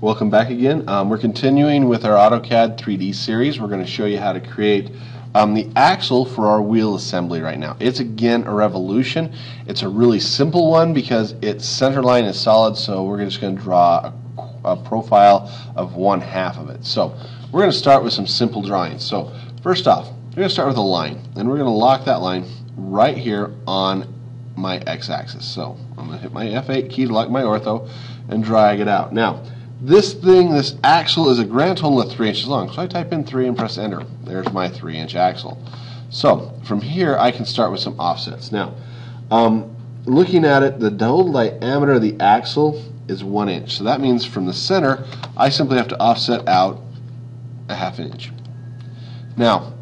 Welcome back again. Um, we're continuing with our AutoCAD 3D series. We're going to show you how to create um, the axle for our wheel assembly right now. It's again a revolution. It's a really simple one because its center line is solid, so we're just going to draw a, a profile of one half of it. So we're going to start with some simple drawings. So first off, we're going to start with a line, and we're going to lock that line right here on my x-axis. So I'm going to hit my F8 key to lock my ortho and drag it out. Now, this thing, this axle, is a grand total of 3 inches long. So I type in 3 and press enter. There's my 3 inch axle. So from here I can start with some offsets. Now, um, looking at it, the total diameter of the axle is 1 inch. So that means from the center, I simply have to offset out a half inch. Now,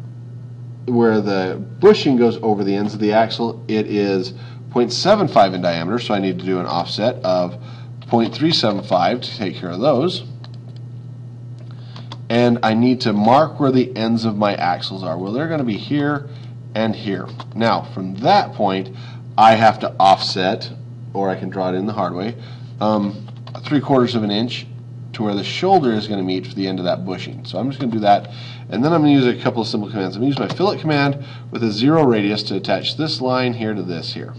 where the bushing goes over the ends of the axle, it is 0.75 in diameter, so I need to do an offset of 0.375 to take care of those. And I need to mark where the ends of my axles are. Well, they're going to be here and here. Now, from that point, I have to offset, or I can draw it in the hard way, um, three quarters of an inch to where the shoulder is going to meet for the end of that bushing. So I'm just going to do that, and then I'm going to use a couple of simple commands. I'm going to use my fillet command with a zero radius to attach this line here to this here.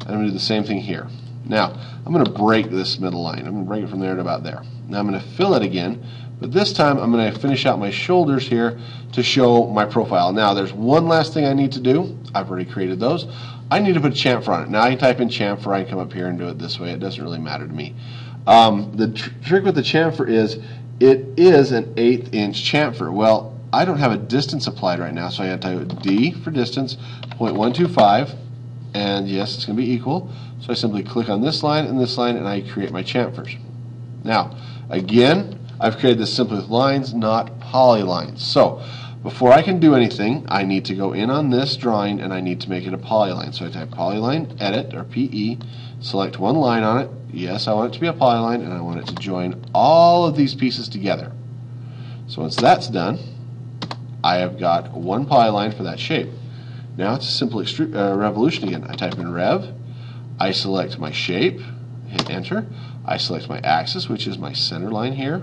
And I'm going to do the same thing here. Now, I'm going to break this middle line. I'm going to break it from there to about there. Now I'm going to fillet again, but this time I'm going to finish out my shoulders here to show my profile. Now, there's one last thing I need to do. I've already created those. I need to put a chamfer on it. Now I can type in chamfer. I can come up here and do it this way. It doesn't really matter to me. Um, the tr trick with the chamfer is it is an eighth inch chamfer. Well, I don't have a distance applied right now, so I got to type D for distance, 0.125 and yes, it's going to be equal. So I simply click on this line and this line, and I create my chamfers. Now, again, I've created this simply with lines, not polylines. So, before I can do anything, I need to go in on this drawing and I need to make it a polyline. So I type polyline, edit, or PE, select one line on it. Yes, I want it to be a polyline, and I want it to join all of these pieces together. So once that's done, I have got one polyline for that shape. Now it's a simple uh, revolution again. I type in rev, I select my shape, hit enter, I select my axis, which is my center line here,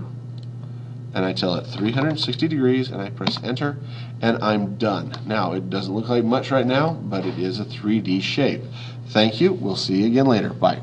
and I tell it 360 degrees, and I press enter, and I'm done. Now, it doesn't look like much right now, but it is a 3D shape. Thank you. We'll see you again later. Bye.